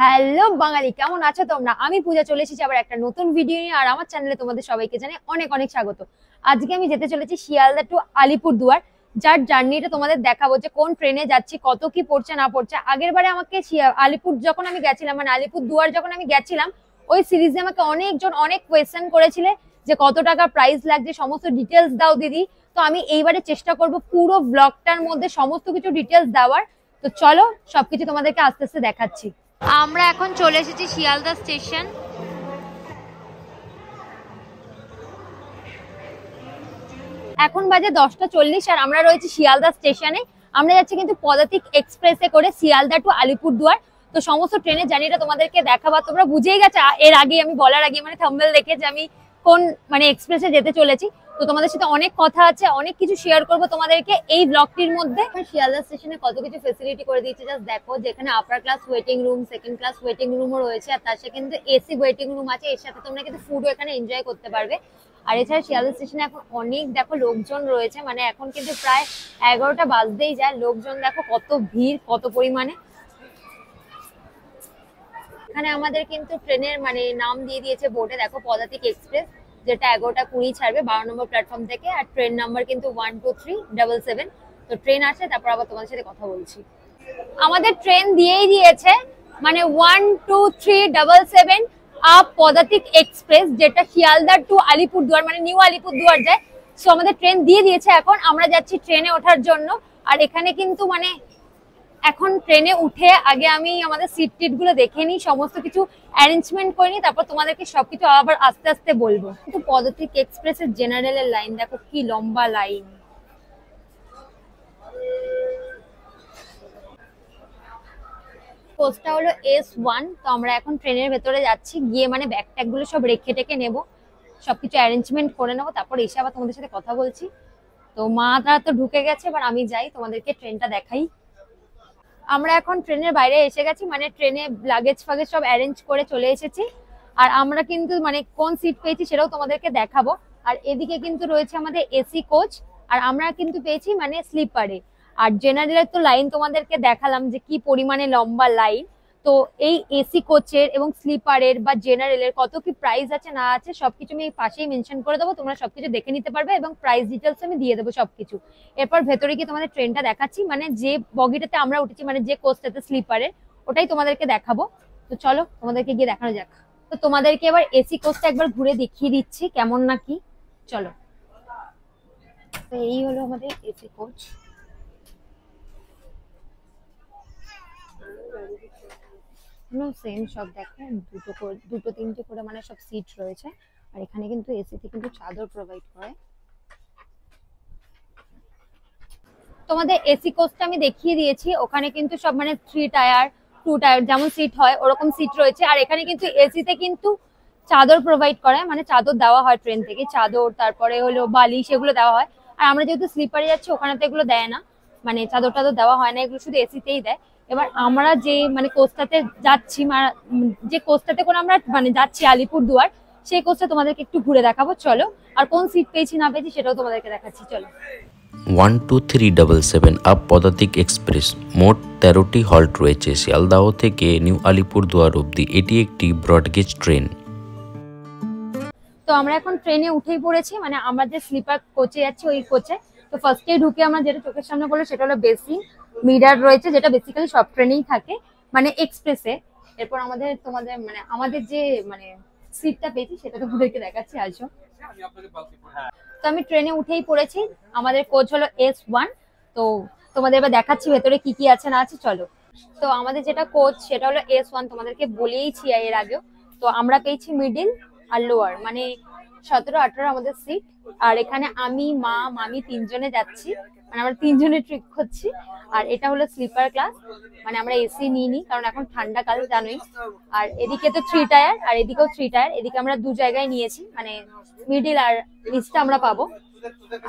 Hello বাঙালি, কেমন আছো তোমরা? আমি পূজা, চলে এসেছি আবার একটা নতুন ভিডিও নিয়ে, আর আমার চ্যানেলে তোমাদের সবাইকে জানে অনেক অনেক স্বাগত। আজকে আমি যেতে চলেছি শিয়ালদা টু আলিপুর দুয়ার যার জার্নিটা তোমাদের দেখাবো যে কোন ট্রেনে যাচ্ছি, কত কি পড়ছে, না পড়ছে। আগের বারে আমাকে আলিপুর যখন আমি গেছিলাম মানে আলিপুর দুয়ার যখন আমি গেছিলাম, ওই সিরিজে আমাকে অনেকজন অনেক কোয়েশ্চেন করেছিলে যে কত টাকা প্রাইস লাগছে, সমস্ত ডিটেলস দাও দিদি। তো আমি এইবারে চেষ্টা করব পুরো ব্লগটার মধ্যে সমস্ত কিছু ডিটেলস দেওয়ার। তো চলো সবকিছু তোমাদেরকে আস্তে আস্তে দেখাচ্ছি। আমরা এখন চলে এসেছি শিয়ালদা স্টেশন। এখন বাজে দশটা চল্লিশ আর আমরা রয়েছি শিয়ালদা স্টেশনে। আমরা যাচ্ছি কিন্তু পদাতিক এক্সপ্রেসে করে শিয়ালদা টু আলিপুরদুয়ার। তো সমস্ত ট্রেনের জার্নিটা তোমাদেরকে দেখাবার তোমরা বুঝেই গেছো এর আগে আমি বলার আগে মানে থাম্বেল দেখে যে আমি কোন মানে এক্সপ্রেসে যেতে চলেছি। তো তোমাদের সাথে অনেক কথা আছে, অনেক কিছু শেয়ার করব তোমাদেরকে এই ব্লগটির মধ্যে। শিয়ালদা স্টেশনে কত কিছু ফেসিলিটি করে দিয়েছে জাস্ট দেখো, যেখানে upper class waiting room second class waiting রুমও রয়েছে, আর তার সাথে কিন্তু এসি ওয়েটিং রুম আছে, এর সাথে তোমরা কিন্তু ফুডও এখানে এনজয় করতে পারবে। আর এছাড়া শিয়ালদা স্টেশনে এখন অনেক, দেখো, লোকজন রয়েছে মানে এখন কিন্তু প্রায় এগারোটা বাজতেই যায়। লোকজন, দেখো, কত ভিড়, কত পরিমাণে। এখানে আমাদের কিন্তু ট্রেনের মানে নাম দিয়ে দিয়েছে বোর্ডে, দেখো, পদাতিক এক্সপ্রেস যেটা এগারোটা কুড়ি ছাড়বে, বারো নম্বর প্ল্যাটফর্ম থেকে। আর ট্রেন নাম্বার কিন্তু one two three double seven তো ট্রেন আসে তারপর আবার তোমাদের সাথে কথা বলছি। আমাদের ট্রেন দিয়েই দিয়েছে মানে one two three double seven up Padatik express যেটা শিয়ালদা টু আলিপুরদুয়ার মানে নিউ আলিপুরদুয়ার যায়। সো আমাদের ট্রেন দিয়ে দিয়েছে এখন, আমরা যাচ্ছি ট্রেনে ওঠার জন্য। আর এখানে কিন্তু মানে এখন ট্রেনে উঠে আগে আমি আমাদের সিট টিটগুলো দেখে নিই, সমস্ত কিছু অ্যারেঞ্জমেন্ট করে নিই, তারপর তোমাদেরকে সবকিছু আবার আস্তে আস্তে বলব। কিন্তু পদাতিক এক্সপ্রেসের জেনারেলের লাইন দেখো কি লম্বা লাইন কোচটা হলো এস ওয়ান তো আমরা এখন ট্রেনের ভেতরে যাচ্ছি, গিয়ে মানে ব্যাগগুলো সব রেখে টেকে নেব, সবকিছু অ্যারেঞ্জমেন্ট করে নেব, তারপর এসে আবার তোমাদের সাথে কথা বলছি। তো মাটা তো ঢুকে গেছে, এবার আমি যাই, তোমাদেরকে ট্রেনটা দেখাই। আমরা এখন ট্রেনের বাইরে এসে গেছি মানে ট্রেনে লাগেজ ফাগেজ সব অ্যারেঞ্জ করে চলে এসেছি। আর আমরা কিন্তু মানে কোন সিট পেয়েছি সেটাও তোমাদেরকে দেখাবো। আর এদিকে কিন্তু রয়েছে আমাদের এসি কোচ আর আমরা কিন্তু পেয়েছি মানে স্লিপারে আর জেনারেলের তো লাইন তোমাদেরকে দেখালাম যে কি পরিমাণে লম্বা লাইন তো এই এসি কোচের এবং স্লিপারের বা জেনারেলের কত কি প্রাইস আছে, না আছে, সবকিছু আমি পাশেই মেনশন করে দেবো। তোমরা সবকিছু দেখে নিতে পারবে এবং প্রাইস ডিটেলস আমি দিয়ে দেবো সবকিছু। এরপর ভেতরে গিয়ে তোমাদের ট্রেনটা দেখাচ্ছি মানে যে বগিটাতে আমরা উঠেছি মানে যে কোচটাতে স্লিপারের ওটাই তোমাদেরকে দেখাবো। তো চলো, তোমাদেরকে গিয়ে দেখানো যাক। তো তোমাদেরকে এবার এসি কোচটা একবার ঘুরে দেখিয়ে দিচ্ছি, কেমন না কি। চলো। তো এই হলো আমাদের এসি কোচ সেম সব দেখো দুটো দুটো তিনটে করে মানে সব সিট রয়েছে। আর এখানে কিন্তু এসিতে কিন্তু চাদর প্রোভাইড করে। তোমাদের এসি কোচটা আমি দেখিয়ে দিয়েছি, ওখানে কিন্তু সব মানে থ্রি টায়ার টু টায়ার যেমন সিট হয়, ওরকম সিট রয়েছে। আর এখানে কিন্তু এসিতে কিন্তু চাদর প্রোভাইড করে মানে চাদর দেওয়া হয় ট্রেন থেকে। চাদর, তারপরে হলো বালি সেগুলো দেওয়া হয়। আর আমরা যেহেতু স্লিপারে যাচ্ছি, ওখানে তো এগুলো দেয় না। মানে চাদর টাদর দেওয়া হয় না, এগুলো শুধু এসিতেই দেয়। এবার আমরা যে মানে কোচটাতে যাচ্ছি যে কোচটাতে করে আমরা মানে যাচ্ছি আলিপুর দুয়ার সেই কোচটা তোমাদেরকে একটু ঘুরে দেখাবো চলো। আর কোন সিট পেয়েছি না পেয়েছি সেটাও তোমাদেরকে দেখাচ্ছি চলো। One two three double seven up Padatik express মোট তেরোটি হল্ট রয়েছে। শিয়ালদাহ থেকে নিউ আলিপুরদুয়ার অবধি এটি একটি ব্রডগেজ ট্রেন। তো আমরা এখন ট্রেনে উঠেই পড়েছি মানে আমরা যে স্লিপার কোচে যাচ্ছি ওই কোচে। তো ফার্স্টে ঢুকে আমরা যেটা চোখের সামনে পড়ল সেটা হলো বেসিং মিরার রয়েছে, যেটা বেসিক্যালি সব ট্রেনেই থাকে মানে এক্সপ্রেসে এরপর আমাদের, তোমাদের মানে আমাদের যে মানে সিটটা পেয়েছি, সেটা তোমাদেরকে দেখাচ্ছি আসো তো আমি ট্রেনে উঠেই পড়েছি। আমাদের কোচ হলো এস ওয়ান তো তোমাদের এবার দেখাচ্ছি ভেতরে কি কি আছে, না আছে, চলো। তো আমাদের যেটা কোচ সেটা হলো এস ওয়ান তোমাদেরকে বলেইছি এর আগেও। তো আমরা পেয়েছি মিডিল আর লোয়ার মানে সতেরো আঠারো আমাদের সিট আর এখানে আমি, মা, মামি তিনজনে যাচ্ছি। মানে আমরা তিনজনে ট্রিপ করছি। আর এটা হলো স্লিপার ক্লাস মানে আমরা এসি নিইনি, কারণ এখন ঠান্ডা কাল, জানোই। আর এদিকে তো থ্রি টায়ার আর এদিকেও থ্রি টায়ার এদিকে আমরা দু জায়গায় নিয়েছি মানে মিডিল আর নিচটা আমরা পাবো।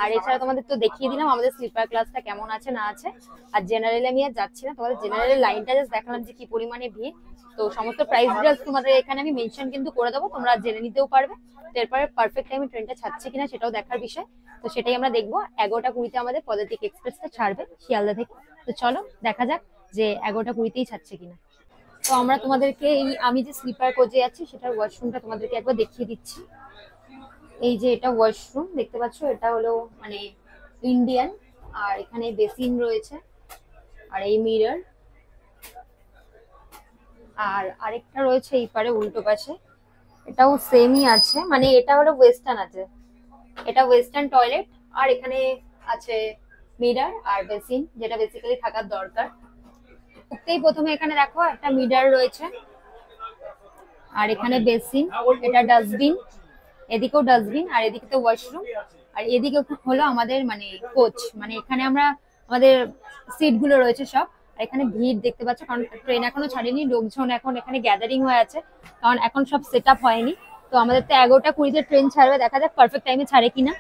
আর এছাড়া তোমাদের তো দেখিয়ে দিলাম আমাদের স্লিপার ক্লাসটা কেমন আছে, না আছে। আর জেনারেলে আমি আর যাচ্ছি না, তোমাদের জেনারেলের লাইনটা জাস্ট দেখালাম যে কি পরিমাণে ভিড়। তো সমস্ত প্রাইস ডিটেলস তোমাদের এখানে আমি মেনশন কিন্তু করে দেবো, তোমরা জেনে নিতেও পারবে। এরপরে পারফেক্ট টাইমে ট্রেনটা ছাড়ছে কিনা সেটাও দেখার বিষয়। তো সেটাই আমরা দেখব, এগারোটা কুড়িতে আমাদের পদাতিক এক্সপ্রেসটা ছাড়বে শিয়ালদা থেকে। তো চলো, দেখা যাক যে এগারোটা কুড়িতেই ছাড়ছে কিনা। তো আমরা তোমাদেরকে এই, আমি যে স্লিপার কোচে যাচ্ছি সেটার ওয়াশরুমটা তোমাদেরকে একবার দেখিয়ে দিচ্ছি। এই যে এটা ওয়াশরুম দেখতে পাচ্ছ? এটা হলো মানে ইন্ডিয়ান আর এখানে বেসিন রয়েছে, আর এই মিরর আর আরেকটা রয়েছে এই পারে উল্টো পাশে। এটাও সেমই আছে মানে এটা হলো ওয়েস্টার্ন আছে। এটা ওয়েস্টার্ন টয়লেট আর এখানে আছে মিরার আর বেসিন যেটা বেসিক্যালি থাকার দরকার। উঠতেই প্রথমে এখানে দেখো একটা মিরার রয়েছে। আর এখানে বেসিন এটা ডাস্টবিন এদিকেও ডাস্টবিন আর এদিকে তো ওয়াশরুম আর এদিকে হলো আমাদের মানে কোচ মানে এখানে আমরা, আমাদের সিটগুলো রয়েছে সব, আর এখানে ভিড় দেখতে পাচ্ছ, কারণ ট্রেন এখনও ছাড়েনি, লোকজন এখন এখানে গ্যাদারিং হয়ে আছে, কারণ এখন সব সেট হয়নি, তো আমাদের তো এগারোটা কুড়িতে ট্রেন ছাড়বে, দেখা যাক পারফেক্ট টাইমে ছাড়ে কিনা।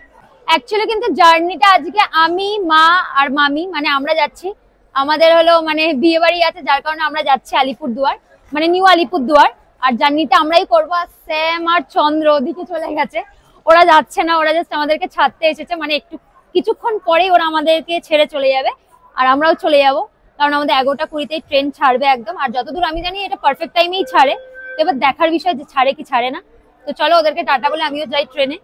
অ্যাকচুয়ালি কিন্তু জার্নিটা আজকে আমি, মা আর মামি মানে আমরা যাচ্ছি, আমাদের হলো মানে বিয়ে বাড়ি আছে, যার কারণে আমরা যাচ্ছি আলিপুর দুয়ার মানে নিউ আলিপুর দুয়ার আর জার্নিটা আমরাই করব। আর স্যাম আর চন্দ্র ওদিকে চলে গেছে। ওরা যাচ্ছে না, ওরা জাস্ট আমাদেরকে ছাড়তে এসেছে। মানে একটু, কিছুক্ষণ পরেই ওরা আমাদেরকে ছেড়ে চলে যাবে। আর আমরাও চলে যাব। কারণ আমাদের এগারোটা কুড়িতেই ট্রেন ছাড়বে একদম। আর যতদূর আমি জানি এটা পারফেক্ট টাইমেই ছাড়ে। তো এবার দেখার বিষয় যে ছাড়ে কি ছাড়ে না। তো চলো ওদেরকে টাটা বলে আমিও যাই ট্রেনে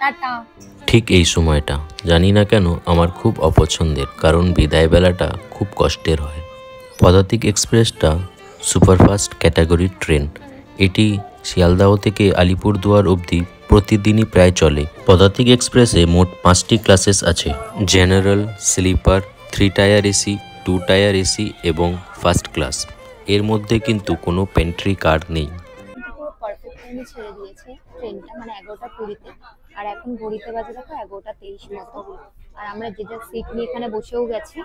টাটা। ঠিক এই সময়টা। জানি না কেন, আমার খুব অপছন্দের। কারণ বিদায় বেলাটা খুব কষ্টের হয়। পদাতিক এক্সপ্রেসটা সুপারফাস্ট ক্যাটাগরির ট্রেন। এটি শিয়ালদাহ থেকে আলিপুরদুয়ার অবধি প্রতিদিনই প্রায় চলে। পদাতিক এক্সপ্রেসে মোট পাঁচটি ক্লাসেস আছে। General, sleeper three tier AC two tier AC এবং ফার্স্ট ক্লাস। এর মধ্যে কিন্তু কোনো পেন্ট্রি কার নেই। ছেড়ে দিয়েছে ট্রেনটা মানে এগারোটা কুড়িতে। আর এখন ঘড়িতে বাজে দেখো এগারোটা তেইশ মতো। আর আমরা যে যার সিট নিয়ে এখানে বসেও গেছি।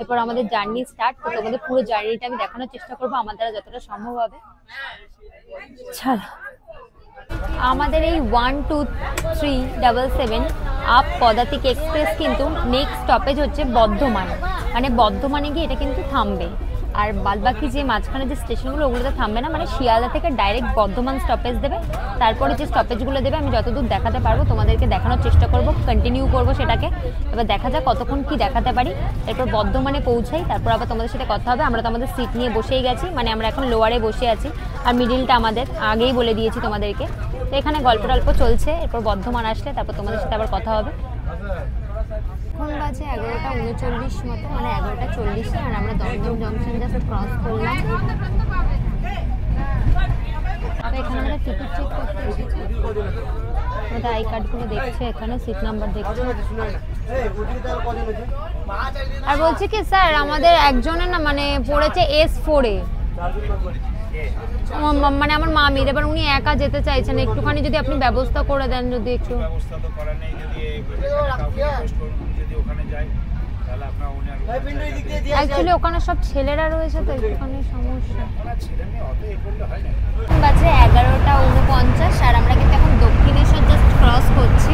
এরপর আমাদের জার্নি স্টার্ট তো তোমাদের পুরো জার্নিটা আমি দেখানোর চেষ্টা করব আমার দ্বারা যতটা সম্ভব হবে। চলো। আমাদের এই one two three double seven up Padatik express কিন্তু নেক্সট স্টপেজ হচ্ছে বর্ধমান। মানে বর্ধমানে গিয়ে এটা কিন্তু থামবে। আর বাদবাকি যে মাঝখানে যে স্টেশনগুলো, ওগুলোতে থামবে না মানে শিয়ালদা থেকে ডাইরেক্ট বর্ধমান স্টপেজ দেবে। তারপরে যে স্টপেজগুলো দেবে, আমি যতদূর দেখাতে পারব, তোমাদেরকে দেখানোর চেষ্টা করব কন্টিনিউ করব সেটাকে। এবার দেখা যাক কতক্ষণ কি দেখাতে পারি। এরপর বর্ধমানে পৌঁছাই, তারপর আবার তোমাদের সাথে কথা হবে। আমরা তো আমাদের সিট নিয়ে বসেই গেছি মানে আমরা এখন লোয়ারে বসে আছি। আর মিডিলটা আমাদের, আগেই বলে দিয়েছি তোমাদেরকে। তো এখানে গল্প টল্প চলছে, এরপর বর্ধমান আসলে, তারপর তোমাদের সাথে আবার কথা হবে। এখন বাজে এগারোটা উনচল্লিশ মতো মানে এগারোটা চল্লিশে, আর আমরা দমদম জংশন জাস্ট ক্রস করলাম। এখানে আই কার্ডগুলো দেখছে এখানে সিট নাম্বার দেখছে। আর বলছি কি স্যার আমাদের একজনের না মানে পড়েছে এস ফোরে মানে আমার মামির এবার উনি একা যেতে চাইছেন, একটুখানি যদি আপনি ব্যবস্থা করে দেন যদি একটু। ব্যবস্থা তো করা নেই, যদি যায় তাহলে আপনার ওনার অ্যাকচুয়ালি ওখানে সব ছেলেরা রয়েছে তো একটুখানি সমস্যা। হয় বাজে এগারোটা উনপঞ্চাশ আর আমরা কিন্তু এখন দক্ষিণেশ্বর জাস্ট ক্রস করছি।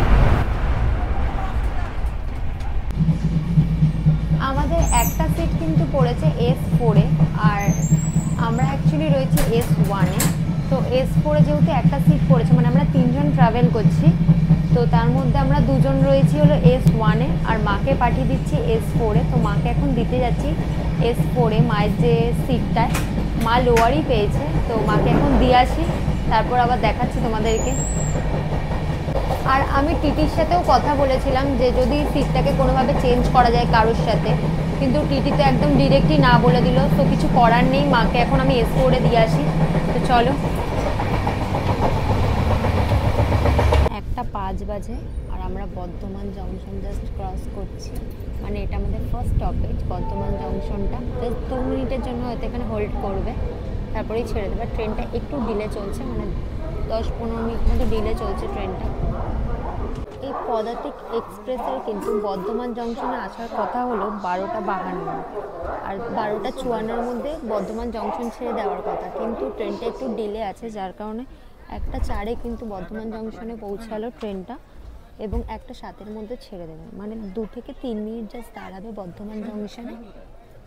আমাদের একটা সিট কিন্তু পড়েছে এস ফোরে আর আমরা অ্যাকচুয়ালি রয়েছি এস ওয়ানে তো এস ফোরে যেহেতু একটা সিট পড়েছে মানে আমরা তিনজন ট্রাভেল করছি। তো তার মধ্যে আমরা দুজন রয়েছি হলো এস ওয়ানে আর মাকে পাঠিয়ে দিচ্ছি এস ফোরে তো মাকে এখন দিতে যাচ্ছি এস ফোরে মায়ের যে সিটটায় মা লোয়ারই পেয়েছে। তো মাকে এখন দিয়ে আসি, তারপর আবার দেখাচ্ছি তোমাদেরকে। আর আমি টিটির সাথেও কথা বলেছিলাম যে যদি সিটটাকে কোনোভাবে চেঞ্জ করা যায় কারোর সাথে, কিন্তু টিটি তো একদম ডিরেক্টলি না বলে দিল। তো কিছু করার নেই, মাকে এখন আমি এস ফোরে দিয়ে আসি। তো চলো একটা পাঁচ বাজে আর আমরা বর্ধমান জংশন জাস্ট ক্রস করছি। মানে এটা আমাদের ফার্স্ট স্টপেজ বর্ধমান জংশনটা দু মিনিটের জন্য হয়তো এখানে হোল্ড করবে, তারপরেই ছেড়ে দেবে। ট্রেনটা একটু ডিলে চলছে মানে দশ পনেরো মিনিট মতো ডিলে চলছে ট্রেনটা এই পদাতিক এক্সপ্রেসের কিন্তু বর্ধমান জংশনে আসার কথা হলো বারোটা বাহান্ন। আর বারোটা চুয়ান্নর মধ্যে বর্ধমান জংশন ছেড়ে দেওয়ার কথা। কিন্তু ট্রেনটা একটু ডিলে আছে, যার কারণে একটা চারে কিন্তু বর্ধমান জংশনে পৌঁছালো ট্রেনটা এবং একটা সাতের মধ্যে ছেড়ে দেবে। মানে দু থেকে তিন মিনিট জাস্ট দাঁড়াবে বর্ধমান জংশনে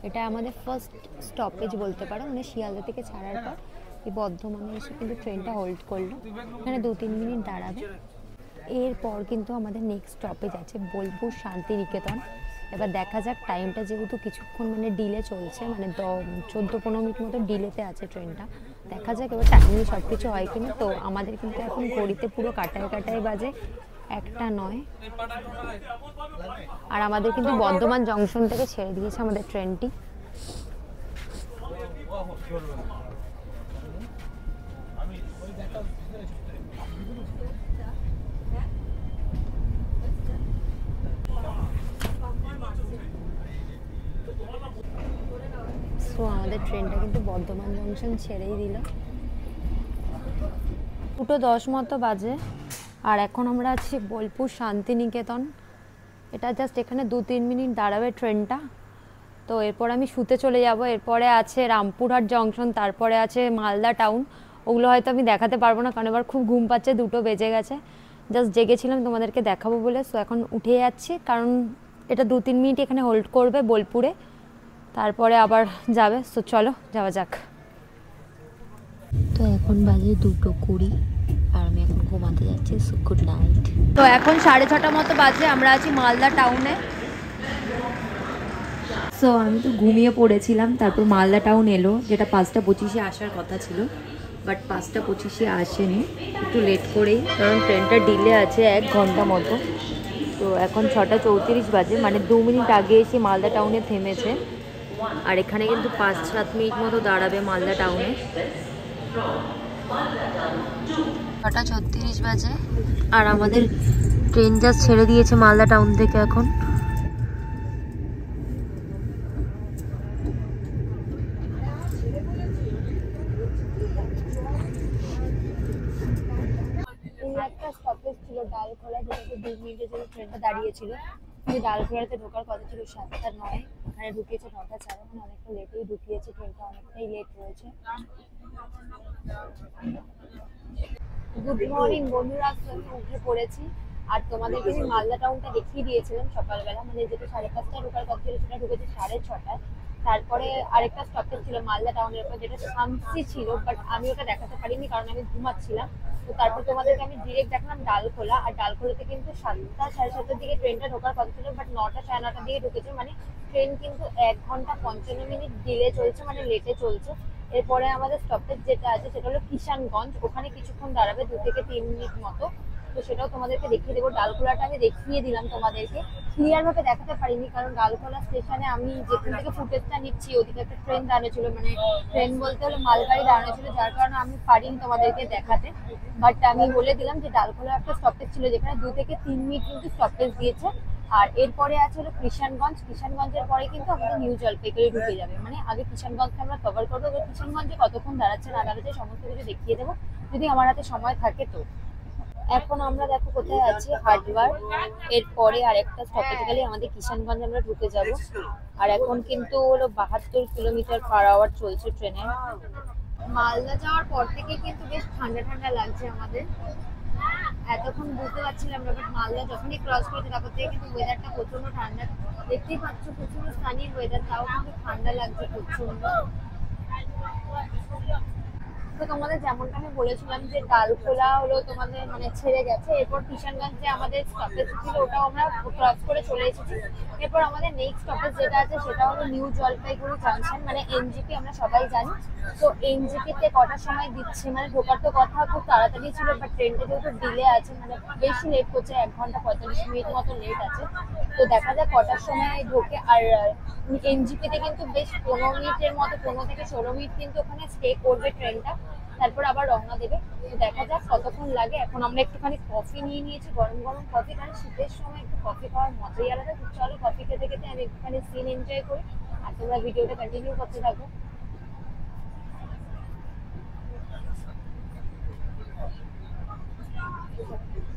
এটা আমাদের ফার্স্ট স্টপেজ বলতে পারো মানে শিয়ালদা থেকে ছাড়ার পর এই বর্ধমানে এসে কিন্তু ট্রেনটা হোল্ড করল। এখানে দু তিন মিনিট দাঁড়াবে। এরপর কিন্তু আমাদের নেক্সট স্টপেজ আছে বোলপুর শান্তিনিকেতন। এবার দেখা যাক টাইমটা যেহেতু কিছুক্ষণ মানে ডিলে চলছে মানে দ চোদ্দ পনেরো মিনিট মতো ডিলেতে আছে ট্রেনটা দেখা যাক এবার টাইমিং সব কিছু হয় কিনা। তো আমাদের কিন্তু এখন ঘড়িতে পুরো কাটায় কাটায় বাজে একটা নয়। আর আমাদের কিন্তু বর্ধমান জংশন থেকে ছেড়ে দিয়েছে আমাদের ট্রেনটি। সো আমাদের ট্রেনটা কিন্তু বর্ধমান জংশন ছেড়েই দিল। দুটো দশ মতো বাজে, আর এখন আমরা আছি বোলপুর শান্তিনিকেতন। এটা জাস্ট এখানে দু তিন মিনিট দাঁড়াবে ট্রেনটা তো এরপর আমি শুতে চলে যাব। এরপরে আছে রামপুরহাট জংশন তারপরে আছে মালদা টাউন ওগুলো হয়তো আমি দেখাতে পারব না, কারণ এবার খুব ঘুম পাচ্ছে, দুটো বেজে গেছে। জাস্ট জেগেছিলাম তোমাদেরকে দেখাবো বলে। সো এখন উঠে যাচ্ছি, কারণ এটা দু তিন মিনিট এখানে হোল্ড করবে বোলপুরে। তারপরে আবার যাবে। সো চলো যাওয়া যাক। তো এখন বাজে দুটো কুড়ি আর আমি এখন ঘুমাতে যাচ্ছি সো গুড নাইট তো এখন সাড়ে ছটা মতো বাজে আমরা আছি মালদা টাউনে সো আমি তো ঘুমিয়ে পড়েছিলাম তারপর মালদা টাউন এলো যেটা পাঁচটা পঁচিশে আসার কথা ছিল বাট পাঁচটা পঁচিশে আসেনি একটু লেট করেই কারণ ট্রেনটা ডিলে আছে এক ঘণ্টা মতো। তো এখন ছটা চৌত্রিশ বাজে মানে দু মিনিট আগে এসে মালদা টাউনে থেমেছে। আর এখানে কিন্তু পাঁচ সাত মিনিট মতো দাঁড়াবে মালদা টাউনে। ছটা ছত্রিশ বাজে। আর আমাদের ট্রেন জাস্ট ছেড়ে দিয়েছে মালদা টাউন থেকে এখন। একটা স্টপেজ ছিল ডালখোলা যেটাতে দু মিনিটের জন্য ট্রেনটা দাঁড়িয়েছিল কিন্তু ডালখোলাতে ঢোকার কথা ছিল সাতটা নয়। এখানে ঢুকিয়েছে নটা চার মানে অনেকটা লেটেই ঢুকিয়েছে, ট্রেনটা অনেকটাই লেট রয়েছে। গুড মর্নিং বন্ধুরা আমি উঠে পড়েছি। আর তোমাদেরকে আমি মালদা টাউনটা দেখিয়ে দিয়েছিলাম সকালবেলা মানে যেটা সাড়ে পাঁচটায় ঢোকার কথা ছিল সেটা ঢুকেছে সাড়ে ছটায়। তারপরে আরেকটা স্টপেজ ছিল মালদা টাউনের উপর যেটা শামসি ছিল বাট আমি ওটা দেখাতে পারিনি কারণ আমি ঘুমাচ্ছিলাম। তো তারপর তোমাদের আমি ডিরেক্ট দেখলাম ডালখোলা, আর ডালখোলাতে কিন্তু সাতটা সাড়ে সাতটার দিকে ট্রেনটা ঢোকার কথা ছিল বাট নটা সাড়ে নটার দিকে ঢুকেছে। মানে ট্রেন কিন্তু এক ঘণ্টা পঞ্চান্ন মিনিট ডিলে চলছে মানে লেটে চলছে। এরপরে আমাদের স্টপেজ যেটা আছে, সেটা হলো কিষানগঞ্জ। ওখানে কিছুক্ষণ দাঁড়াবে, দু থেকে তিন মিনিট মতো। তো সেটাও তোমাদেরকে দেখিয়ে দেবো। ডালখোলাটা আমি দেখিয়ে দিলাম তোমাদেরকে। ক্লিয়ার ভাবে দেখাতে পারিনি, কারণ ডালখোলা স্টেশনে আমি যেখান থেকে ফুটেজটা নিচ্ছি, ওদিকে একটা ট্রেন দাঁড়ানো ছিল মানে ট্রেন বলতে হলে মালগাড়ি দাঁড়ানো ছিল যার কারণে আমি পারিনি তোমাদেরকে দেখাতে। বাট আমি বলে দিলাম যে ডালখোলা একটা স্টপেজ ছিল, যেখানে দু থেকে তিন মিনিট কিন্তু স্টপেজ দিয়েছে। আর এরপরে আছে হলো কিষানগঞ্জ। কিষানগঞ্জের পরে কিন্তু আমাদের নিউ জলপাইগুড়ি ঢুকে যাবে। মানে আগে কিষানগঞ্জকে আমরা কভার করব কিষানগঞ্জে কতক্ষণ দাঁড়াচ্ছে না দাঁড়াচ্ছে সমস্ত কিছু দেখিয়ে দেবো। যদি আমার হাতে সময় থাকে তো। এখন আমরা দেখো কোথায় আছি? হার্ডওয়ার এরপরে আরেকটা স্টপেজ গেলে আমাদের কিষানগঞ্জ আমরা ঢুকে যাব। আর এখন কিন্তু হলো বাহাত্তর কিলোমিটার পার আওয়ার চলছে ট্রেনে। মালদা যাওয়ার পর থেকে কিন্তু বেশ ঠান্ডা ঠান্ডা লাগছে আমাদের। এতক্ষণ বুঝতে পারছিলাম না বাট মালদা যখনই ক্রস করেছে, তারপর থেকে কিন্তু ওয়েদারটা প্রচণ্ড ঠান্ডা। দেখতেই পাচ্ছ প্রচণ্ড স্থানীয় ওয়েদার তাও কিন্তু ঠান্ডা লাগছে প্রচণ্ড তো তোমাদের যেমনটা আমি বলেছিলাম যে ডালখোলা হলো তোমাদের মানে ছেড়ে গেছে, এরপর কিষানগঞ্জ যে আমাদের স্টপেজ ছিল ওটাও আমরা ক্রস করে চলে এসেছি। এরপর আমাদের নেক্সট স্টপেজ যেটা আছে সেটা হলো নিউ জলপাইগুড়ি জাংশন মানে এনজিপি আমরা সবাই জানি। তো এনজিপিতে কটার সময় দিচ্ছে? মানে ঢোকার তো কথা খুব তাড়াতাড়ি ছিল বাট ট্রেনটা যেহেতু ডিলে আছে মানে বেশি লেট করছে, এক ঘণ্টা পঁয়তাল্লিশ মিনিট মতো লেট আছে। তো দেখা যায় কটার সময় ঢোকে। আর এনজিপিতে কিন্তু বেশ পনেরো মিনিটের মতো, পনেরো থেকে ষোলো মিনিট কিন্তু ওখানে স্টে করবে ট্রেনটা তারপর আবার রওনা দেবে। দেখা যাক কতক্ষণ লাগে। এখন আমরা একটুখানি কফি নিয়ে নিয়েছি, গরম গরম কফি কারণ শীতের সময় একটু কফি খাওয়ার মজাই আলাদা। চলো কফি খেতে খেতে আমি একটুখানি সিন এনজয় করি। আর তোমরা ভিডিওটা কন্টিনিউ করতে থাকো। এখন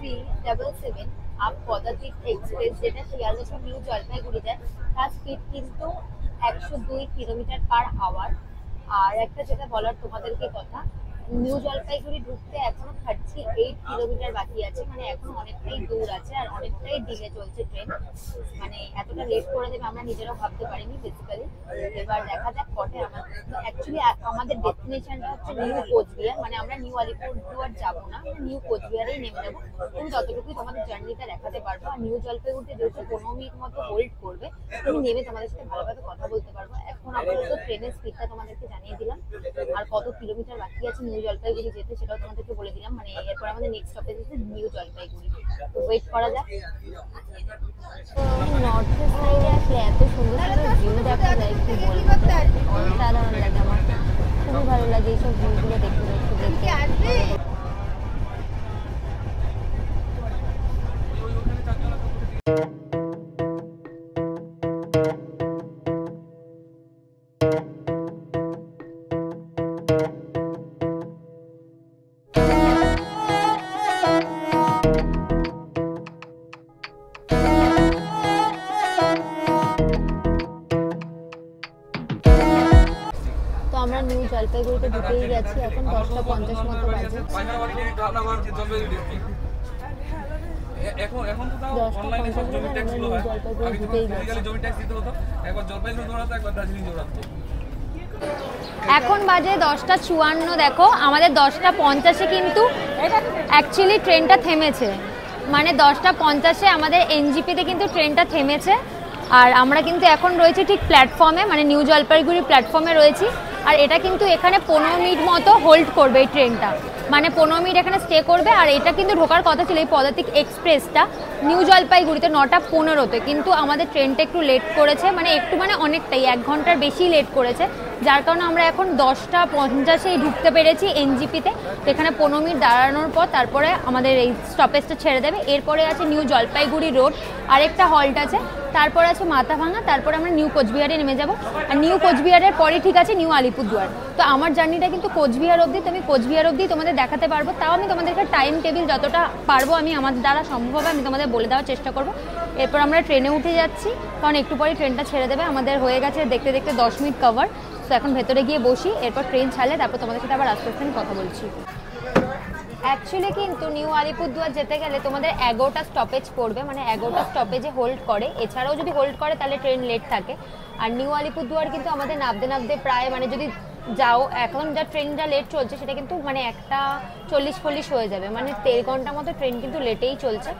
three double seven up Padatik express যেটা শিয়ালদা টু নিউ জলপাইগুড়ি যায় তার স্পিড কিন্তু একশো দুই কিলোমিটার পার আওয়ার আর একটা যেটা বলার তোমাদেরকে কথা, নিউ জলপাইগুড়ি ঢুকতে এখনও থার্টি এইট কিলোমিটার বাকি আছে। মানে এখন অনেকটাই দূর আছে আর অনেকটাই ডিলে চলছে ট্রেন মানে এতটা লেট করে দেবে আমরা নিজেরাও ভাবতে পারিনি বেসিক্যালি এবার দেখা যাক কটে আমাদের ডেস্টিনেশনটা হচ্ছে নিউ কোচবিহার মানে আমরা নিউ আলিপুরদুয়ার যাব না নিউ কোচবিহারেই নেমে যাব। তুমি যতটুকুই তোমাদের জার্নিটা দেখাতে পারব আর নিউ জলপাইগুড়িতে যেহেতু পনেরো মিনিট মতো হোল্ড করবে, তুমি নেমে তোমাদের সাথে ভালোভাবে কথা বলতে পারব। এখন আপাতত ট্রেনের স্পিডটা তোমাদেরকে জানিয়ে দিলাম। আর কত কিলোমিটার বাকি আছে নিউ জলপাইগুড়ি যেতে সেটাও তোমাদেরকে বলে দিলাম। মানে এরপর আমাদের নেক্সট স্টপেজ হচ্ছে নিউ জলপাইগুড়ি তো ওয়েট করা যাক। নর্থ সাইডে আসলে এত সুন্দর সুন্দর ভিউ দেখা যায় কি বলব? অসাধারণ লাগে আমার। খুবই ভালো লাগে এইসব ভিউগুলো দেখতে। দেখতে দেখতে তো আমরা নিউ জলপাইগুড়িতে ঢুকেই গেছি এখন দশটা পঞ্চাশ মতো বাজে। এখন এখন তো তাও দশটা অনলাইনে সব জমি ট্যাক্সগুলো হয়। আগে ঢুকেই ফিজিক্যালি জমি ট্যাক্স দিতে হতো। একবার জলপাইগুড়ি দৌড়াতো একবার দার্জিলিং দৌড়াতো এখন বাজে দশটা চুয়ান্ন দেখো আমাদের দশটা পঞ্চাশে কিন্তু অ্যাকচুয়ালি ট্রেনটা থেমেছে। মানে দশটা পঞ্চাশে আমাদের এনজিপিতে কিন্তু ট্রেনটা থেমেছে। আর আমরা কিন্তু এখন রয়েছি ঠিক প্ল্যাটফর্মে মানে নিউ জলপাইগুড়ি প্ল্যাটফর্মে রয়েছি। আর এটা কিন্তু এখানে পনেরো মিনিট মতো হোল্ড করবে এই ট্রেনটা মানে পনেরো মিনিট এখানে স্টে করবে আর এটা কিন্তু ঢোকার কথা ছিল এই পদাতিক এক্সপ্রেসটা নিউ জলপাইগুড়িতে নটা পনেরোতে। কিন্তু আমাদের ট্রেনটা একটু লেট করেছে মানে একটু মানে অনেকটাই, এক ঘণ্টার বেশি লেট করেছে। যার কারণে আমরা এখন দশটা পঞ্চাশেই ঢুকতে পেরেছি এনজিপিতে। এখানে পনেরো মিনিট দাঁড়ানোর পর তারপরে আমাদের এই স্টপেজটা ছেড়ে দেবে। এরপরে আছে নিউ জলপাইগুড়ি রোড আরেকটা হল্ট আছে। তারপর আছে মাথাভাঙা তারপর আমরা নিউ কোচবিহারে নেমে যাব। আর নিউ কোচবিহারের পরে ঠিক আছে নিউ আলিপুরদুয়ার। তো আমার জার্নিটা কিন্তু কোচবিহার অবধি, তো আমি কোচবিহার অবধি তোমাদের দেখাতে পারব। তাও আমি তোমাদেরকে টাইম টেবিল যতটা পারব আমি আমার দ্বারা সম্ভব হবে আমি তোমাদের বলে দেওয়ার চেষ্টা করব। এরপর আমরা ট্রেনে উঠে যাচ্ছি, কারণ একটু পরে ট্রেনটা ছেড়ে দেবে। আমাদের হয়ে গেছে দেখতে দেখতে দশ মিনিট কভার তো এখন ভেতরে গিয়ে বসি, এরপর ট্রেন ছাড়লে তারপর তোমাদের সাথে আবার আস্তে আস্তে আমি কথা বলছি। অ্যাকচুয়ালি কিন্তু নিউ আলিপুরদুয়ার যেতে গেলে তোমাদের এগারোটা স্টপেজ পড়বে মানে এগারোটা স্টপেজে হোল্ড করে। এছাড়াও যদি হোল্ড করে তাহলে ট্রেন লেট থাকে। আর নিউ আলিপুরদুয়ার কিন্তু আমাদের নাবতে নাবতে প্রায় মানে যদি যাও, এখন যা ট্রেনটা লেট চলছে, সেটা কিন্তু মানে একটা চল্লিশ ফল্লিশ হয়ে যাবে। মানে দেড় ঘণ্টা মতো ট্রেন কিন্তু লেটেই চলছে।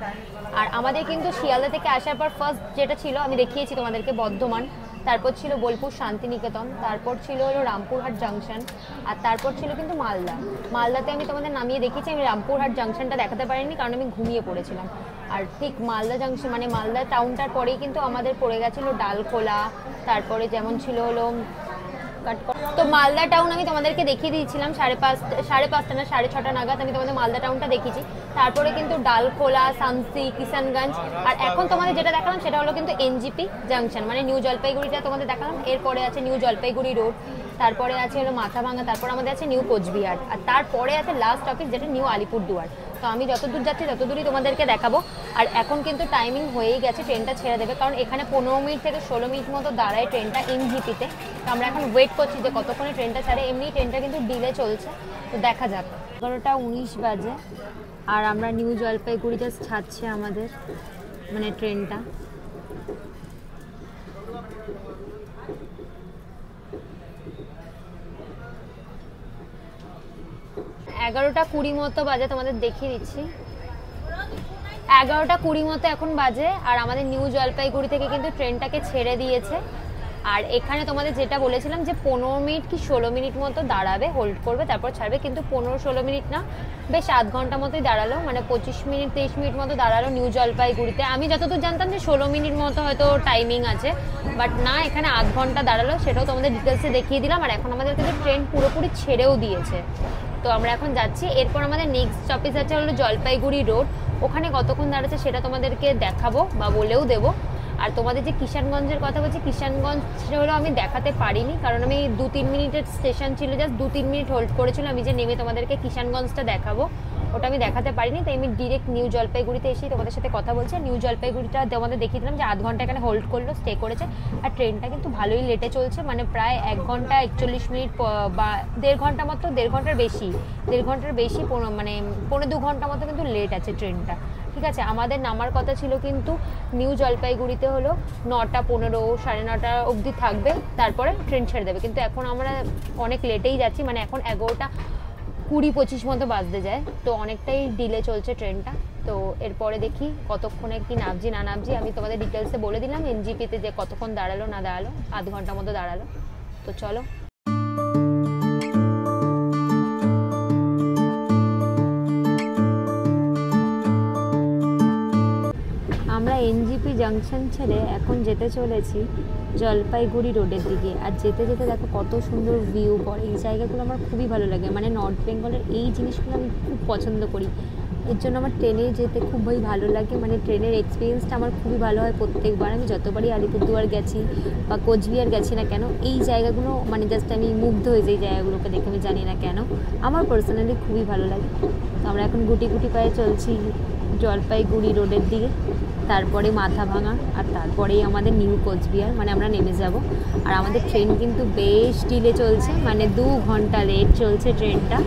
আর আমাদের কিন্তু শিয়ালদা থেকে আসার পর ফার্স্ট যেটা ছিল, আমি দেখিয়েছি তোমাদেরকে বর্ধমান। তারপর ছিল বোলপুর শান্তিনিকেতন, তারপর ছিল হলো রামপুরহাট জাংশন আর তারপর ছিল কিন্তু মালদা। মালদাতে আমি তোমাদের নামিয়ে দেখেছি আমি রামপুরহাট জাংশনটা দেখাতে পারিনি কারণ আমি ঘুমিয়ে পড়েছিলাম। আর ঠিক মালদা জাংশন মানে মালদা টাউনটার পরেই কিন্তু আমাদের পড়ে গেছিল ডালখোলা, তারপরে যেমন ছিল হলো কাট- তো মালদা টাউন আমি তোমাদেরকে দেখিয়ে দিয়েছিলাম, সাড়ে পাঁচটা সাড়ে পাঁচটা না, সাড়ে ছটা নাগাদ আমি তোমাদের মালদা টাউনটা দেখিয়েছি। তারপরে কিন্তু ডালখোলা, সামসি, কিষানগঞ্জ, আর এখন তোমাদের যেটা দেখালাম সেটা হলো কিন্তু এনজিপি জাংশন মানে নিউ জলপাইগুড়িটা তোমাদের দেখালাম। এরপরে আছে নিউ জলপাইগুড়ি রোড তারপরে আছে হলো মাথাভাঙা তারপর আমাদের আছে নিউ কোচবিহার আর তারপরে আছে লাস্ট অফিস যেটা নিউ আলিপুরদুয়ার তো আমি যতদূর যাচ্ছি, ততদূরই তোমাদেরকে দেখাবো। আর এখন কিন্তু টাইমিং হয়েই গেছে ট্রেনটা ছেড়ে দেবে। কারণ এখানে পনেরো মিনিট থেকে ষোলো মিনিট মতো দাঁড়ায় ট্রেনটা এনজিপিতে তো আমরা এখন ওয়েট করছি যে কতক্ষণে ট্রেনটা ছাড়ে। এমনি ট্রেনটা কিন্তু ডিলে চলছে। তো দেখা যাক। এগারোটা উনিশ বাজে। আর আমরা নিউ জলপাইগুড়ি জাস্ট ছাড়ছে আমাদের মানে ট্রেনটা এগারোটা কুড়ি মতো বাজে তোমাদের দেখিয়ে দিচ্ছি। এগারোটা কুড়ি মতো এখন বাজে, আর আমাদের নিউ জলপাইগুড়ি থেকে কিন্তু ট্রেনটাকে ছেড়ে দিয়েছে। আর এখানে তোমাদের যেটা বলেছিলাম যে পনেরো মিনিট কি ষোলো মিনিট মতো দাঁড়াবে হোল্ড করবে, তারপর ছাড়বে, কিন্তু পনেরো ষোলো মিনিট না, বেশ আধ ঘণ্টা মতোই দাঁড়াল মানে পঁচিশ মিনিট তেইশ মিনিট মতো দাঁড়াল নিউ জলপাইগুড়িতে। আমি যতদূর জানতাম যে ষোলো মিনিট মতো হয়তো টাইমিং আছে বাট না, এখানে আধ ঘণ্টা দাঁড়াল, সেটাও তোমাদের ডিটেলসে দেখিয়ে দিলাম, আর এখন আমাদের কিন্তু ট্রেন পুরোপুরি ছেড়েও দিয়েছে। তো আমরা এখন যাচ্ছি। এরপর আমাদের নেক্সট স্টপেজ আছে হলো জলপাইগুড়ি রোড ওখানে কতক্ষণ দাঁড়াচ্ছে সেটা তোমাদেরকে দেখাবো বা বলেও দেবো। আর তোমাদের যে কিষানগঞ্জের কথা বলছি, কিষানগঞ্জ হলো আমি দেখাতে পারিনি, কারণ আমি দু তিন মিনিটের স্টেশন ছিল জাস্ট দু তিন মিনিট হোল্ড করেছিল, আমি যে নেমে তোমাদেরকে কিষানগঞ্জটা দেখাবো, ওটা আমি দেখাতে পারিনি, তাই আমি ডিরেক্ট নিউ জলপাইগুড়িতে এসেই তোমাদের সাথে কথা বলছি নিউ জলপাইগুড়িটা তোমাদের দেখিয়ে দিলাম যে আধ ঘণ্টা এখানে হোল্ড করল স্টে করেছে, আর ট্রেনটা কিন্তু ভালোই লেটে চলছে মানে প্রায় এক ঘণ্টা একচল্লিশ মিনিট বা দেড় ঘণ্টা মতো, দেড় ঘণ্টার বেশি, দেড় ঘণ্টার বেশি মানে পনেরো দু ঘণ্টা মতো কিন্তু লেট আছে ট্রেনটা ঠিক আছে, আমাদের নামার কথা ছিল কিন্তু নিউ জলপাইগুড়িতে হলো নটা পনেরো, সাড়ে নটা অবধি থাকবে, তারপরে ট্রেন ছেড়ে দেবে। কিন্তু এখন আমরা অনেক লেটেই যাচ্ছি মানে এখন এগারোটা কুড়ি পঁচিশ মতো বাজতে যায়, তো অনেকটাই ডিলে চলছে ট্রেনটা। তো এরপরে দেখি কতক্ষণে কি নামছি, না নামছি, আমি তোমাদের ডিটেলসে বলে দিলাম এনজিপিতে যে কতক্ষণ দাঁড়াল, না দাঁড়াল, আধ ঘণ্টা মতো দাঁড়াল। তো চলো। জাংশন ছেড়ে এখন যেতে চলেছি জলপাইগুড়ি রোডের দিকে। আর যেতে যেতে দেখো কত সুন্দর ভিউ পড়ে এই জায়গাগুলো আমার খুবই ভালো লাগে। মানে নর্থ বেঙ্গলের এই জিনিসগুলো আমি খুব পছন্দ করি। এর জন্য আমার ট্রেনে যেতে খুবই ভালো লাগে। মানে ট্রেনের এক্সপিরিয়েন্সটা আমার খুবই ভালো হয় প্রত্যেকবার। আমি যতবারই আলিপুরদুয়ার গেছি বা কোচবিহার গেছি না কেন, এই জায়গাগুলো মানে জাস্ট আমি মুগ্ধ হয়ে যাই জায়গাগুলোকে দেখে। আমি জানি না কেন। আমার পার্সোনালি খুবই ভালো লাগে। তো আমরা এখন গুটি গুটি পায়ে চলছি জলপাইগুড়ি রোডের দিকে। তারপরে মাথা ভাঙা, আর তারপরেই আমাদের নিউ কোচবিহার মানে আমরা নেমে যাব। আর আমাদের ট্রেন কিন্তু বেশ ডিলে চলছে মানে দু ঘণ্টা লেট চলছে ট্রেনটা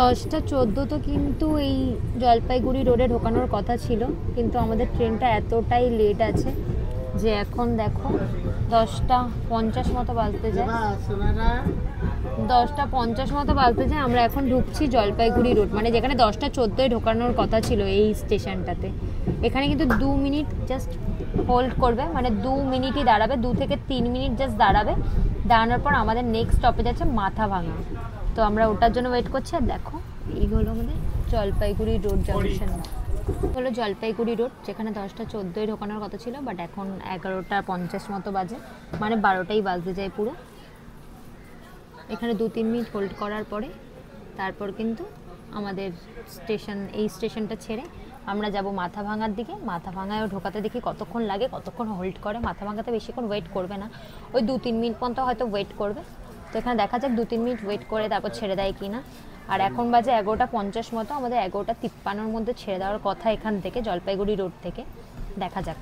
দশটা চোদ্দ তো কিন্তু এই জলপাইগুড়ি রোডে ঢোকানোর কথা ছিল, কিন্তু আমাদের ট্রেনটা এতটাই লেট আছে যে এখন দেখো দশটা পঞ্চাশ মতো বাজতে যায়। দশটা পঞ্চাশ মতো বাজতে যায়, আমরা এখন ঢুকছি জলপাইগুড়ি রোড মানে যেখানে দশটা চোদ্দোয় ঢোকানোর কথা ছিল এই স্টেশনটাতে। এখানে কিন্তু দু মিনিট জাস্ট হোল্ড করবে মানে দু মিনিটই দাঁড়াবে, দু থেকে তিন মিনিট জাস্ট দাঁড়াবে। দাঁড়ানোর পর আমাদের নেক্সট স্টপেজ আছে মাথা ভাঙা। তো আমরা ওটার জন্য ওয়েট করছি, আর দেখো, এই হলো আমাদের জলপাইগুড়ি রোড জাংশন হলো জলপাইগুড়ি রোড যেখানে দশটা চোদ্দোয় ঢোকানোর কথা ছিল বাট এখন এগারোটা পঞ্চাশ মতো বাজে মানে বারোটাই বাজতে যায় পুরো। এখানে দু তিন মিনিট হোল্ড করার পরে, তারপর কিন্তু আমাদের স্টেশন এই স্টেশনটা ছেড়ে আমরা যাব মাথা ভাঙার দিকে। মাথা ভাঙায়ও ঢোকাতে দেখি কতক্ষণ লাগে, কতক্ষণ হোল্ড করে। মাথা ভাঙাতে বেশিক্ষণ ওয়েট করবে না। ওই দু তিন মিনিট পর্যন্ত হয়তো ওয়েট করবে। তো এখানে দেখা যাক, দু, তিন মিনিট ওয়েট করে তারপর ছেড়ে দেয় কি না আর এখন বাজে এগারোটা পঞ্চাশ মতো, আমাদের এগারোটা তিপ্পান্নর মধ্যে ছেড়ে দেওয়ার কথা এখান থেকে, জলপাইগুড়ি রোড থেকে। দেখা যাক।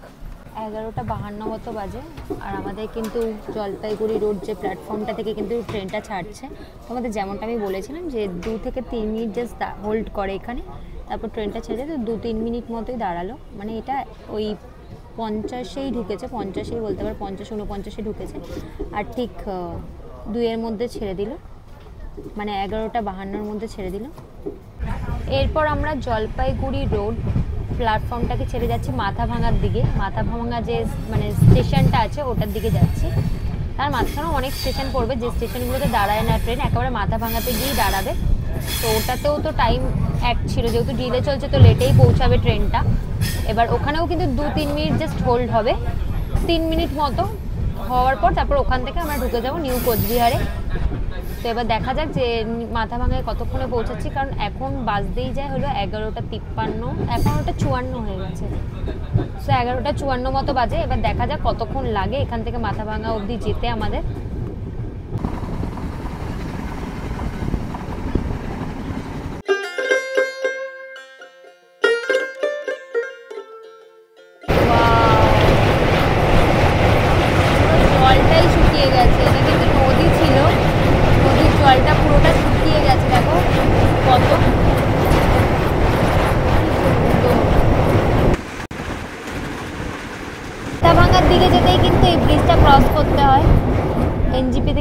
এগারোটা বাহান্ন মতো বাজে, আর আমাদের কিন্তু জলপাইগুড়ি রোড যে প্ল্যাটফর্মটা থেকে কিন্তু ট্রেনটা ছাড়ছে, তোমাদের যেমনটা আমি বলেছিলাম যে দু থেকে তিন মিনিট জাস্ট হোল্ড করে এখানে, তারপর ট্রেনটা ছেড়ে তো দু, তিন মিনিট মতোই দাঁড়াল। মানে এটা ওই পঞ্চাশেই ঢুকেছে, পঞ্চাশেই বলতে পারো, পঞ্চাশ উনপঞ্চাশে ঢুকেছে। আর ঠিক দুইয়ের মধ্যে ছেড়ে দিল। মানে এগারোটা বাহান্নর মধ্যে ছেড়ে দিল। এরপর আমরা জলপাইগুড়ি রোড প্ল্যাটফর্মটাকে ছেড়ে যাচ্ছি মাথা ভাঙার দিকে। মাথা ভাঙা যে মানে স্টেশনটা আছে ওটার দিকে যাচ্ছি। তার মাঝখানেও অনেক স্টেশন পড়বে। যে স্টেশনগুলোতে দাঁড়ায় না ট্রেন, একেবারে মাথা ভাঙাতে গিয়েই দাঁড়াবে। তো ওটাতেও তো টাইম এক ছিল। যেহেতু ডিলে চলছে তো লেটেই পৌঁছাবে ট্রেনটা। এবার ওখানেও কিন্তু দু তিন মিনিট জাস্ট হোল্ড হবে। তিন মিনিট মতো হওয়ার পর তারপর ওখান থেকে আমরা ঢুকে যাব নিউ কোচবিহারে। তো এবার দেখা যাক যে মাথা ভাঙায় কতক্ষণে পৌঁছাচ্ছি, কারণ এখন বাজতেই যায় হলো এগারোটা তিপ্পান্ন ওটা চুয়ান্ন হয়ে গেছে। সো এগারোটা চুয়ান্ন মতো বাজে, এবার দেখা যাক কতক্ষণ লাগে এখান থেকে মাথা ভাঙা অবধি যেতে আমাদের।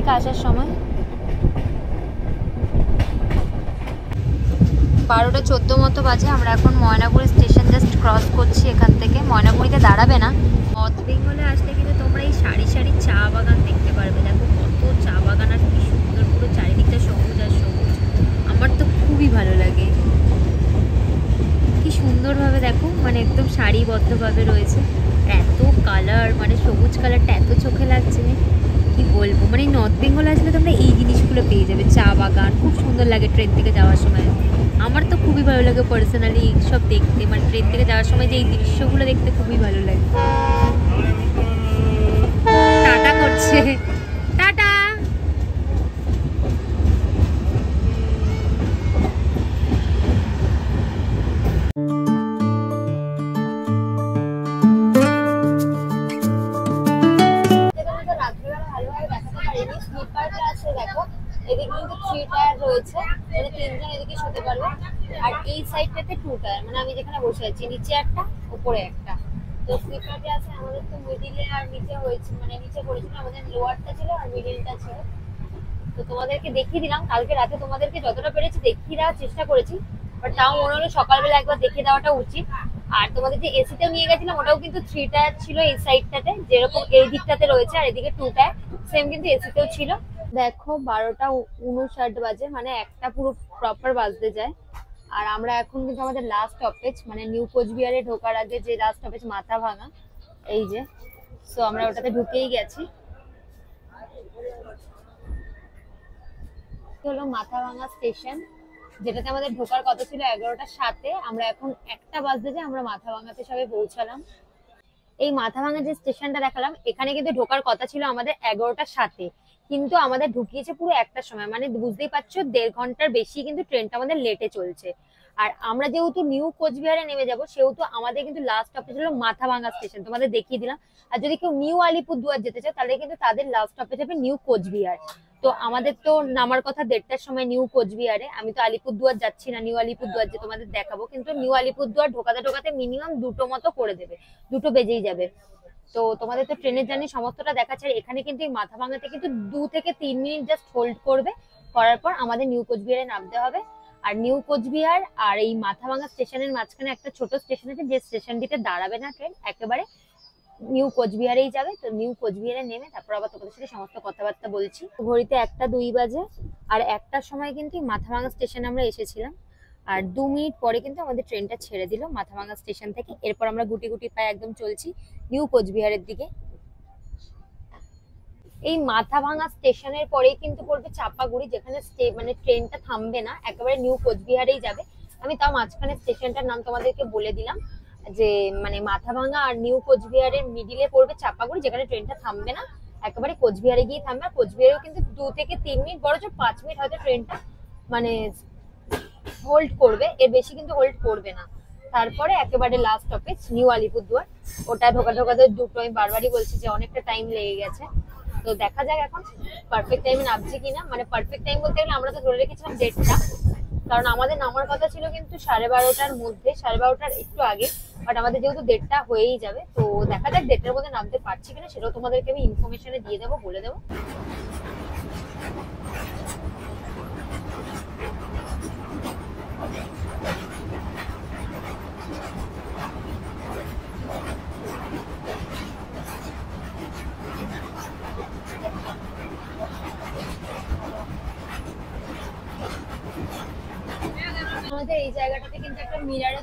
থেকে আসার সময়? বারোটা চোদ্দ মতো বাজে, আমরা এখন ময়নাগুড়ি স্টেশন জাস্ট ক্রস করছি এখান থেকে। ময়নাগুড়িতে দাঁড়াবে না। নর্থ বেঙ্গলে আসলে কিন্তু তোমরা এই সারি সারি চা বাগান দেখতে পারবে। দেখো কত চা বাগান আর কি সুন্দর পুরো চারিদিকটা সবুজ আর সবুজ। আমার তো খুবই ভালো লাগে। কি সুন্দরভাবে দেখো মানে একদম সারিবদ্ধভাবে রয়েছে। এত কালার মানে সবুজ কালারটা এত চোখে লাগছে। কি বলব? মানে নর্থ বেঙ্গল আসলে তোমরা এই জিনিসগুলো পেয়ে যাবে। চা বাগান, খুব সুন্দর লাগে ট্রেন থেকে যাওয়ার সময়। আমার তো খুবই ভালো লাগে পার্সোনালি সব দেখতে। মানে ট্রেন থেকে যাওয়ার সময় যে এই দৃশ্যগুলো দেখতে খুবই ভালো লাগে। টাটা করছে। আছি, নিচে একটা, উপরে একটা। তো স্লিপারটা আছে, আমাদের তো মিডিলে আর নিচে হয়েছে মানে নিচে করেছিল আমাদের লোয়ারটা ছিল আর মিডিলটা ছিল। তো তোমাদেরকে দেখিয়ে দিলাম, কালকে রাতে তোমাদেরকে যতটা পেরেছি দেখিয়ে দেওয়ার চেষ্টা করেছি বাট তাও মনে হলো সকালবেলা একবার দেখিয়ে দেওয়াটা উচিত। আর তোমাদের যে এসিতেও নিয়ে গেছিলাম, ওটাও কিন্তু থ্রি টায়ার ছিল এই সাইডটাতে যেরকম এই দিকটাতে রয়েছে আর এদিকে টু টায়ার সেম কিন্তু এসিতেও ছিল। দেখো, বারোটা উনষাট বাজে মানে একটা পুরো প্রপার বাজতে যায়। আর আমরা এখন কিন্তু আমাদের লাস্ট স্টপেজ মানে নিউ কোচবিহারে ঢোকার আগে যে লাস্ট স্টপেজ মাথা ভাঙা, এই যে। সো আমরা ওটাতে ঢুকেই গেছি। হলো মাথা ভাঙা স্টেশন যেটাতে আমাদের ঢোকার কথা ছিল এগারোটার সাথে। আমরা এখন একটা বাজতে যে আমরা মাথা ভাঙাতে সবে পৌঁছালাম। এই মাথা ভাঙা যে স্টেশনটা দেখালাম, এখানে কিন্তু ঢোকার কথা ছিল আমাদের এগারোটার সাথে। কিন্তু আমাদের ঢুকিয়েছে পুরো একটার সময়। মানে বুঝতেই পারছ, দেড় ঘণ্টার বেশি কিন্তু ট্রেনটা আমাদের লেটে চলছে। আর আমরা যেহেতু নিউ কোচবিহারে নেমে যাব, সেহেতু আমাদের কিন্তু লাস্ট স্টপেজ হলো মাথাভাঙা স্টেশন তোমাদের দেখিয়ে দিলাম। আর যদি কেউ নিউ আলিপুরদুয়ার যেতে চায়, তাহলে কিন্তু তাদের লাস্ট স্টপেজ হবে নিউ কোচবিহার। তো আমাদের তো নামার কথা দেড়টার সময় নিউ কোচবিহারে। আমি তো আলিপুরদুয়ার যাচ্ছি না, নিউ আলিপুরদুয়ার যে তোমাদের দেখাবো। কিন্তু নিউ আলিপুরদুয়ার ঢোকাতে ঢোকাতে মিনিমাম দুটো মতো করে দেবে। দুটো বেজেই যাবে। তো তোমাদের তো ট্রেনের জার্নি সমস্তটা দেখাচ্ছে এখানে কিন্তু এই মাথা ভাঙাতে কিন্তু দু থেকে তিন মিনিট জাস্ট হোল্ড করবে। করার পর আমাদের নিউ কোচবিহারে নামতে হবে। আর নিউ কোচবিহার আর এই মাথাভাঙা স্টেশনের মাঝখানে একটা ছোট স্টেশন আছে, যে স্টেশনটিতে দাঁড়াবে না ট্রেন, একেবারে নিউ কোচবিহারেই যাবে। তো নিউ কোচবিহারে নেমে তারপর আবার তোমাদের সাথে সমস্ত কথাবার্তা বলছি। ঘড়িতে একটা দুই বাজে আর একটার সময় কিন্তু মাথাভাঙা স্টেশনে আমরা এসেছিলাম। আর দু মিনিট পরে কিন্তু আমাদের ট্রেনটা ছেড়ে দিল মাথাভাঙা স্টেশন থেকে। এরপর আমরা গুটি গুটি পায়ে একদম চলছি নিউ কোচবিহারের দিকে। এই মাথাভাঙা স্টেশনের পরেই কিন্তু পড়বে চাপাগুড়ি, যেখানে মানে ট্রেনটা থামবে না, একেবারে নিউ কোচবিহারেই যাবে। আমি তাও মাঝখানে স্টেশনটার নাম তোমাদেরকে বলে দিলাম, যে মানে মাথাভাঙা আর নিউ কোচবিহারের মিডিলে পড়বে চাপাগুড়ি, যেখানে ট্রেনটা থামবে না, একেবারে কোচবিহারে গিয়ে থামবে। আর কোচবিহারেও কিন্তু দু থেকে তিন মিনিট বড় পাঁচ মিনিট হয়তো ট্রেনটা মানে হোল্ড করবে, এর বেশি কিন্তু হোল্ড করবে না। তারপরে একেবারে লাস্ট স্টপেজ নিউ আলিপুরদুয়ার। ওটা ঢোকা ঢোকাতে দুটো, আমি বারবারই বলছি যে অনেকটা টাইম লেগে গেছে। তো দেখা যাক এখন পারফেক্ট টাইমে নামছি কিনা। মানে পারফেক্ট টাইম বলতে গেলে আমরা তো ধরে রেখেছিলাম ডেটটা কারণ আমাদের নামার কথা ছিল কিন্তু সাড়ে বারোটার মধ্যে, সাড়ে বারোটার একটু আগে। বাট আমাদের যেহেতু দেড়টা হয়েই যাবে, তো দেখা যাক দেড়টার মধ্যে নামতে পারছি কিনা, সেটাও তোমাদেরকে আমি ইনফরমেশনে দিয়ে দেবো, বলে দেবো। এই জায়গাটাতে কিন্তু একটা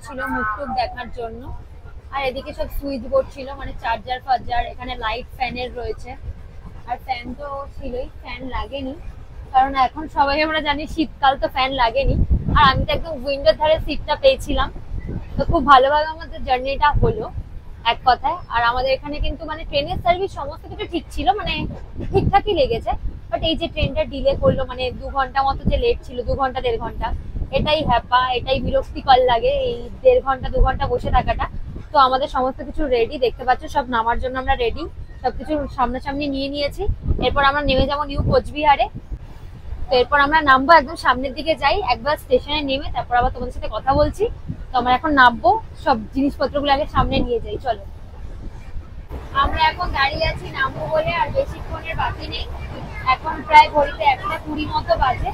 ছিল মুখ দেখার জন্য। আর এদিকে সব সুইচ বোর্ড ছিল মানে চার্জার ফার্জার, এখানে লাইট রয়েছে। আর ফ্যান তো ছিলই ফ্যান লাগেনি। কারণ এখন সবাই আমরা জানি শীতকাল তো ফ্যান লাগেনি। আর আমি তো একদম উইন্ডোর ধারে সিটটা পেয়েছিলাম। তো খুব ভালোভাবে আমাদের জার্নিটা হলো এক কথায়। আর আমাদের এখানে কিন্তু মানে ট্রেনের সার্ভিস সমস্ত কিছু ঠিক ছিল মানে ঠিকঠাকই লেগেছে। বাট এই যে ট্রেনটা ডিলে করল মানে দু ঘণ্টা মতো যে লেট ছিল, দু ঘণ্টা, দেড় ঘণ্টা, এটাই হ্যাপা, এটাই বিরক্তিকর লাগে এই দেড় ঘণ্টা, দু ঘণ্টা বসে থাকাটা। তো আমাদের সমস্ত কিছু রেডি দেখতে পাচ্ছ, সব নামার জন্য আমরা রেডি সবকিছু সামনাসামনি নিয়ে নিয়েছি। এরপর আমরা নেমে যাব নিউ কোচবিহারে। এরপর আমরা নামবো একদম সামনের দিকে যাই, একবার স্টেশনে নেমে তারপর আবার তোমাদের সাথে কথা বলছি। তো আমরা এখন নামবো, সব জিনিসপত্রগুলো আগে সামনে নিয়ে যাই, চলো। আমরা এখন দাঁড়িয়ে আছি নামবো বলে, আর বেশিক্ষণের বাকি নেই। এখন প্রায় ঘড়িতে একটা কুড়ি মতো বাজে।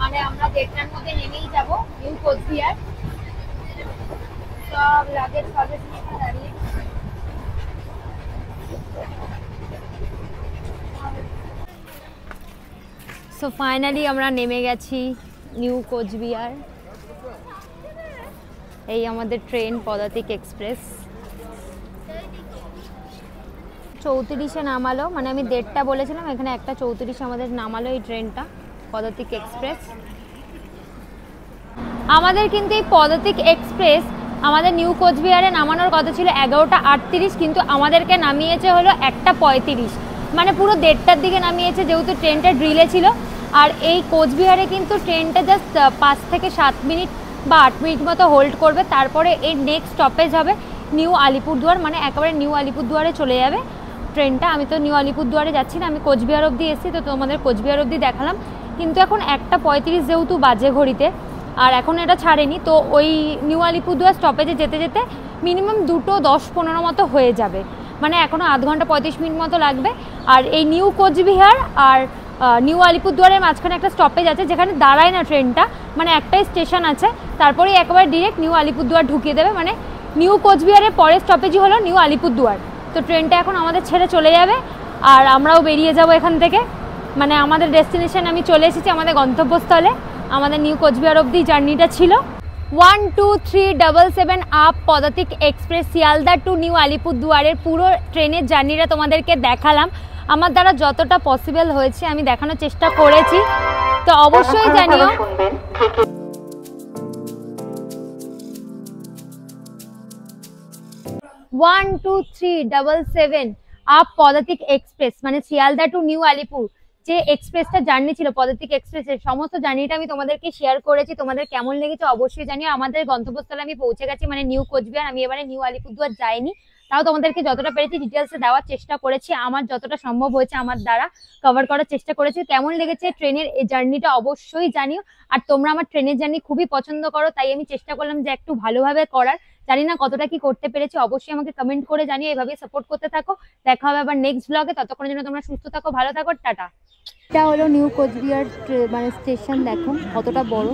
মানে আমরা দেড়টার মধ্যে নেমেই যাব, নিউ কোচবিহার। সব লাগেজ ফাগেজ নিয়ে দাঁড়িয়ে সো ফাইনালি আমরা নেমে গেছি নিউ কোচবিহার। এই আমাদের ট্রেন পদাতিক এক্সপ্রেস। চৌত্রিশে নামালো মানে আমি দেড়টা বলেছিলাম, এখানে একটা চৌত্রিশে আমাদের নামালো এই ট্রেনটা, পদাতিক এক্সপ্রেস। আমাদের কিন্তু এই পদাতিক এক্সপ্রেস আমাদের নিউ কোচবিহারে নামানোর কথা ছিল এগারোটা আটত্রিশ, কিন্তু আমাদেরকে নামিয়েছে হলো একটা পঁয়ত্রিশ। মানে পুরো দেড়টার দিকে নামিয়েছে, যেহেতু ট্রেনটা ড্রিলে ছিল। আর এই কোচবিহারে কিন্তু ট্রেনটা জাস্ট পাঁচ থেকে সাত মিনিট বা আট মিনিট মতো হোল্ড করবে। তারপরে এর নেক্সট স্টপেজ হবে নিউ আলিপুরদুয়ার মানে একেবারে নিউ আলিপুরদুয়ারে চলে যাবে ট্রেনটা। আমি তো নিউ আলিপুরদুয়ারে যাচ্ছি না, আমি কোচবিহার অবধি এসেছি, তো তোমাদের কোচবিহার অবধি দেখালাম। কিন্তু এখন একটা পঁয়ত্রিশ যেহেতু বাজে ঘড়িতে, আর এখন এটা ছাড়েনি, তো ওই নিউ আলিপুরদুয়ার স্টপেজে যেতে যেতে মিনিমাম দুটো দশ পনেরো মতো হয়ে যাবে। মানে এখনও আধ ঘণ্টা পঁয়ত্রিশ মিনিট মতো লাগবে। আর এই নিউ কোচবিহার আর নিউ আলিপুরদুয়ারের মাঝখানে একটা স্টপেজ আছে, যেখানে দাঁড়ায় না ট্রেনটা মানে একটাই স্টেশন আছে। তারপরে একেবারে ডিরেক্ট নিউ আলিপুরদুয়ার ঢুকিয়ে দেবে মানে নিউ কোচবিহারের পরের স্টপেজই হলো নিউ আলিপুরদুয়ার। তো ট্রেনটা এখন আমাদের ছেড়ে চলে যাবে, আর আমরাও বেরিয়ে যাব এখান থেকে। মানে আমাদের ডেস্টিনেশন আমি চলে এসেছি আমাদের গন্তব্যস্থলে। আমাদের নিউ কোচবিহার অবধি জার্নিটা ছিল। One two three double seven up Padatik express Sealdah to new আলিপুরদুয়ারের পুরো ট্রেনের জার্নিটা তোমাদেরকে দেখালাম। আমার দ্বারা যতটা পসিবল হয়েছে আমি দেখানোর চেষ্টা করেছি। তো অবশ্যই জানিও। One two three double seven up Padatik express মানে শিয়ালদা টু নিউ আলিপুর যে এক্সপ্রেসটা জার্নি ছিল পদাতিক এক্সপ্রেসের সমস্ত জার্নিটা আমি তোমাদেরকে শেয়ার করেছি, তোমাদের কেমন লেগেছে অবশ্যই জানিও। আমাদের গন্তব্যস্থলে আমি পৌঁছে গেছি মানে নিউ কোচবিহার আমি এবারে নিউ আলিপুরদুয়ার যাইনি। তাও তোমাদেরকে যতটা পেরেছি ডিটেলসে দেওয়ার চেষ্টা করেছি, আমার যতটা সম্ভব হয়েছে আমার দ্বারা কভার করার চেষ্টা করেছি। কেমন লেগেছে ট্রেনের এই জার্নিটা অবশ্যই জানিও। আর তোমরা আমার ট্রেনের জার্নি খুবই পছন্দ করো, তাই আমি চেষ্টা করলাম যে একটু ভালোভাবে করার। জানি না কতটা কি করতে পেরেছি, অবশ্যই আমাকে কমেন্ট করে জানিও এভাবে সাপোর্ট করতে থাকো। দেখা হবে আবার নেক্সট ব্লগে ততক্ষণের জন্য তোমরা সুস্থ থাকো, ভালো থাকো, টাটা। এটা হলো নিউ কোচবিহার মানে স্টেশন দেখো কতটা বড়।